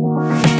Bye.